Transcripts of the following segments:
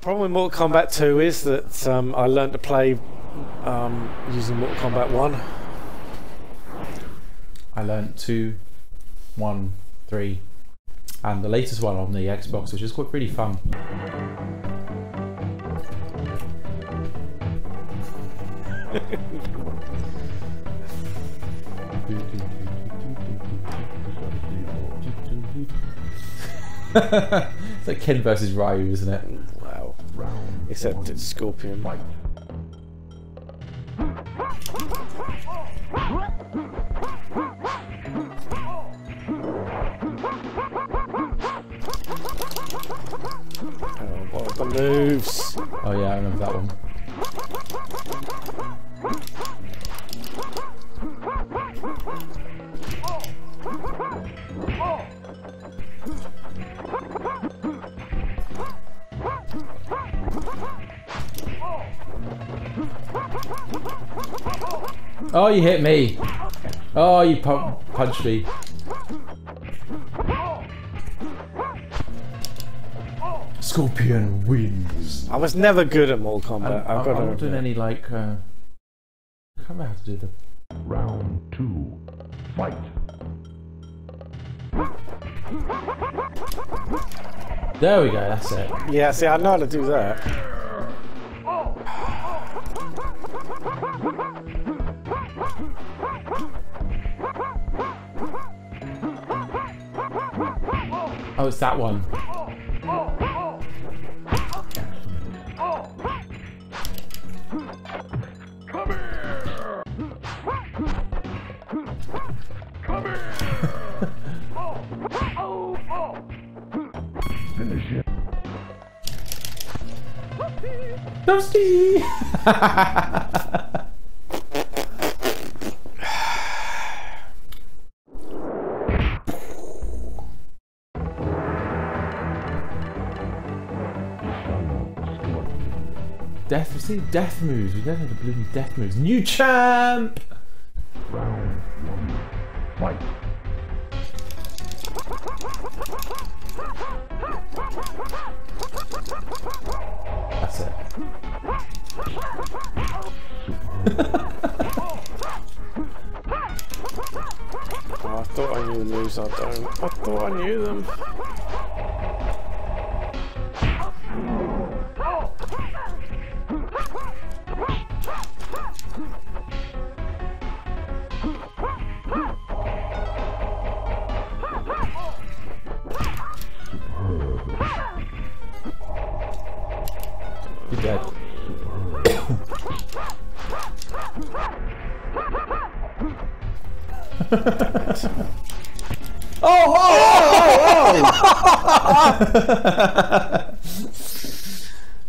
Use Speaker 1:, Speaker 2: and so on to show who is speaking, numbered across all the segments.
Speaker 1: problem with Mortal Kombat 2 is that um, I learned to play um, using Mortal Kombat 1.
Speaker 2: I learnt two, one, three, and the latest one on the Xbox, which is quite really fun. it's like Ken versus Ryu, isn't it?
Speaker 1: Except it's Scorpion. Oh, what the moves?
Speaker 2: Oh, you hit me. Oh, you pu- punched me. Scorpion wins.
Speaker 1: I was never good at Mortal Kombat.
Speaker 2: I'm,
Speaker 1: I've got
Speaker 2: I'm not doing any like. Uh, I can't remember how to do the.
Speaker 3: Round two. Fight.
Speaker 2: There we go. That's it.
Speaker 1: Yeah, see, I know how to do that.
Speaker 2: Oh, it's that one.
Speaker 3: Finish it.
Speaker 2: Dusty. Death, see, death moves. We don't have the blooming death moves. New champ!
Speaker 3: Round one. Fight.
Speaker 2: That's it.
Speaker 1: Oh, I thought I knew the moves, I don't. I thought I knew them.
Speaker 2: Oh,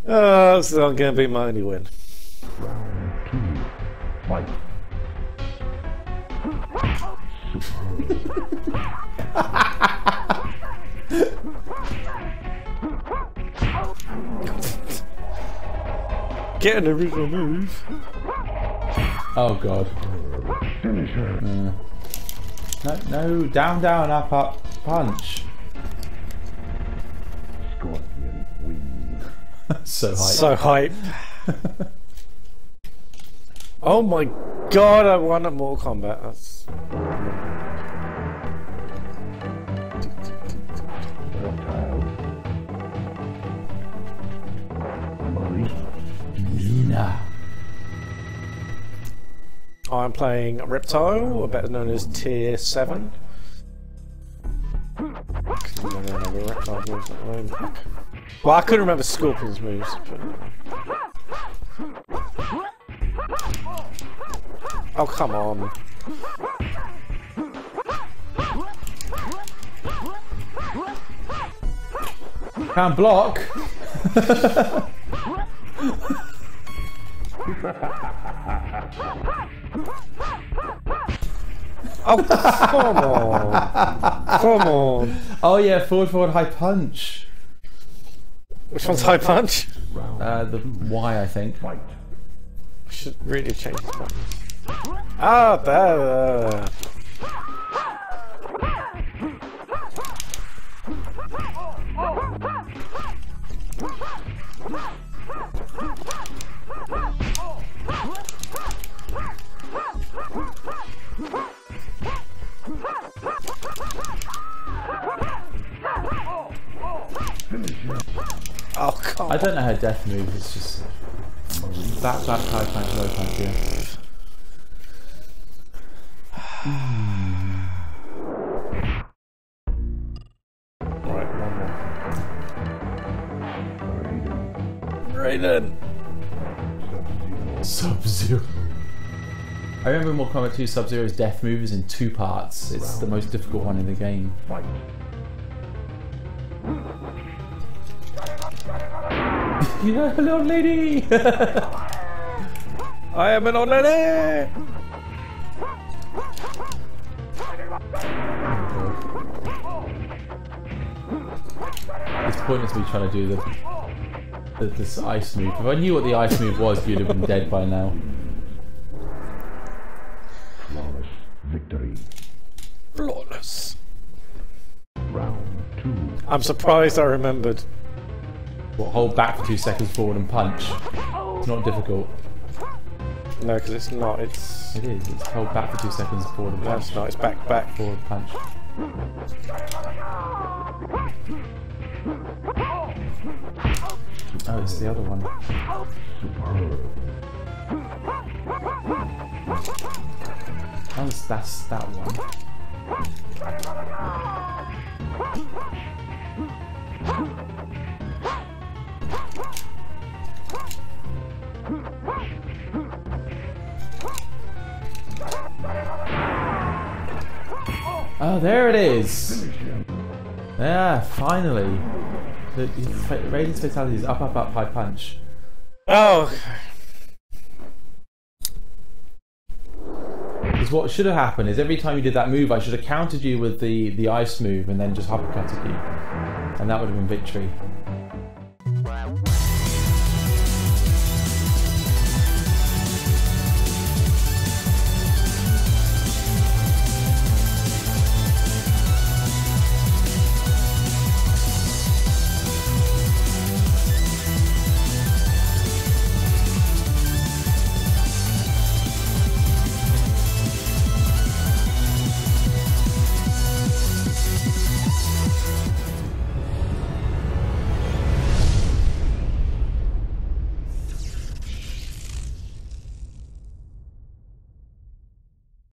Speaker 1: Oh, so I'm going to be my only win.
Speaker 3: Round.
Speaker 1: Get an original move.
Speaker 2: oh god.
Speaker 3: Finish her.
Speaker 2: No, no, down, down, up, up, punch.
Speaker 3: Scorpion wins.
Speaker 2: so high.
Speaker 1: So hype. oh my god, I won at Mortal Kombat. That's... I'm playing Reptile, better known as Tier 7. Couldn't remember the Reptile moves at the moment. Well, I couldn't remember Scorpion's moves. But... Oh, come on.
Speaker 2: Can't block.
Speaker 1: Oh, come on. Come on.
Speaker 2: Oh yeah, forward, forward, high punch.
Speaker 1: Which one's High Punch?
Speaker 3: Round
Speaker 2: Uh, the Y, I think.
Speaker 3: fight.
Speaker 1: Should really change this one. Ah, there.
Speaker 2: I don't know how death moves. It's just back back high punch, low punch. Yeah.
Speaker 1: Right, one more.
Speaker 3: Raiden.
Speaker 1: Raiden.
Speaker 3: Sub-Zero.
Speaker 2: I remember Mortal Kombat 2 Sub Zero's death move is in two parts. It's the most difficult one in the game.
Speaker 3: Fight.
Speaker 2: yeah, hello, lady.
Speaker 1: I am an old lady!
Speaker 2: it's pointless me trying to do the, the this ice move. If I knew what the ice move was, you'd have been dead by now.
Speaker 3: Flawless victory.
Speaker 1: Flawless.
Speaker 3: Round two.
Speaker 1: I'm surprised I remembered.
Speaker 2: What, hold back for two seconds forward and punch. It's not difficult.
Speaker 1: No, because it's not. It's.
Speaker 2: It is. It's hold back for two seconds forward and
Speaker 1: No,
Speaker 2: punch.
Speaker 1: it's not. It's back, back.
Speaker 2: Forward punch. Oh, it's the other one. Oh, that's that one. Oh, there it is. Yeah, finally. The, the Raiden's fatality is up, up, up, high punch.
Speaker 1: Oh,
Speaker 2: Because what should have happened is every time you did that move, I should have countered you with the, the ice move and then just uppercutted you. And that would have been victory.